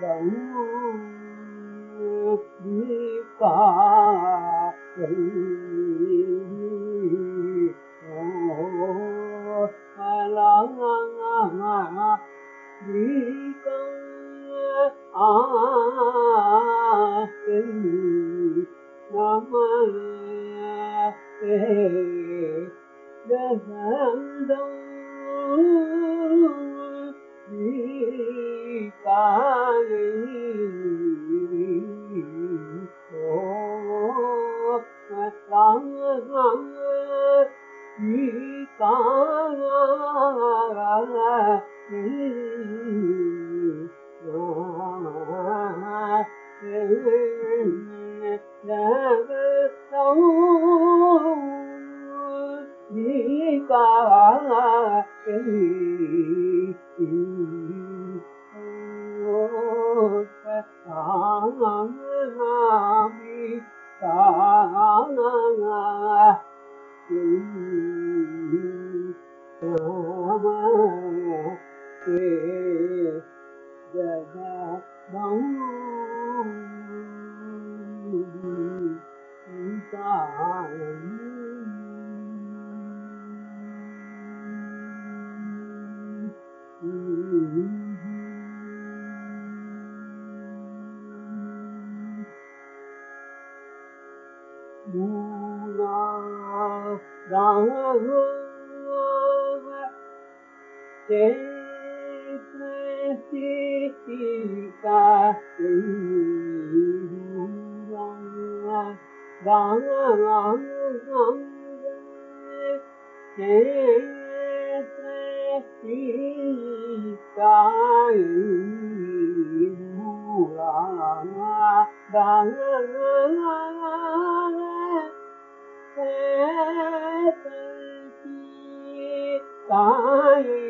động vi phạm Vì công á tình nam tê đa sáng đông vì 于大人难道你大人？Love, love, chi ca vang vang vang thế thế chi ca vang vang thế thế chi ca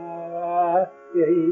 Yeah.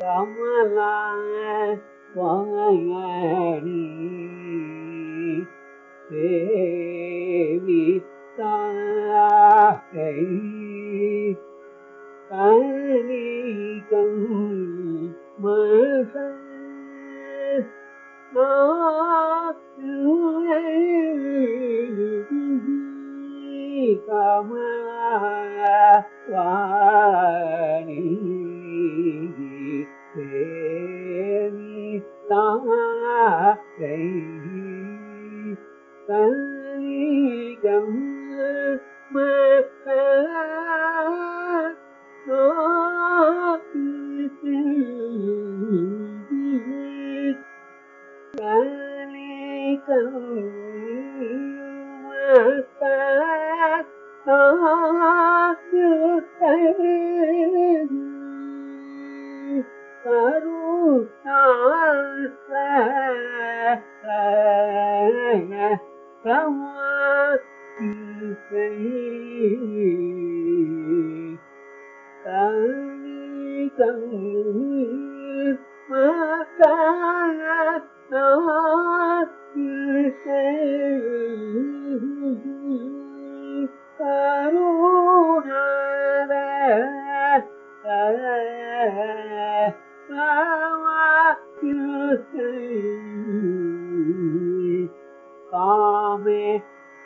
cấm la của ngài đi thế vì ta ấy ta đi cần mơ sang nó cứ ấy cảm ơn quá đi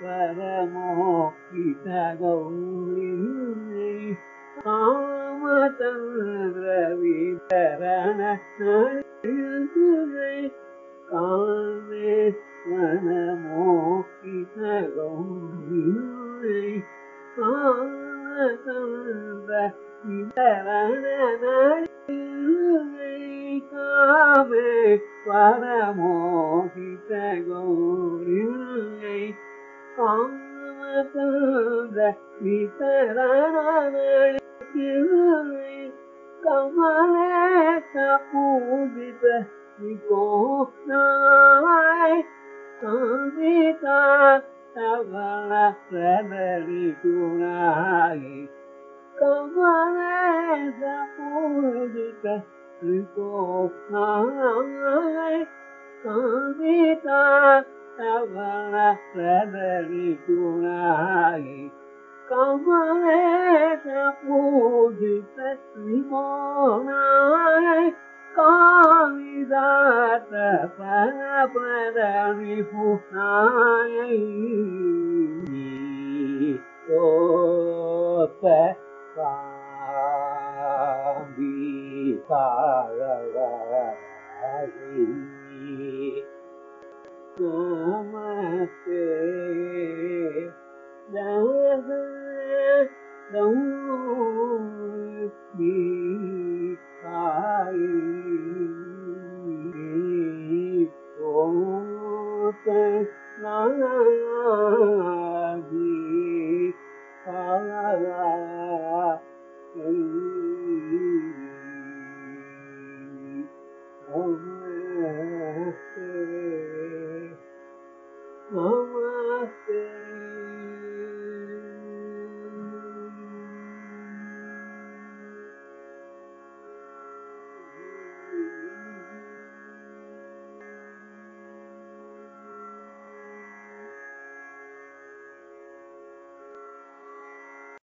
ಪರಮೋ ಪಿತ ಗೌರಿ ಆ மதந்திர விதரண துறை காவே மனமோகிதகம் காமதந்திர விதரண காவே பரமோகித கோரியை காமதந்திர விதரண الكبر كما لا تقول ببهتكون بك أفلا تبركناي كما لا تقول ببهتكون بك أفلا تبركناي कम पूजो न तू ओ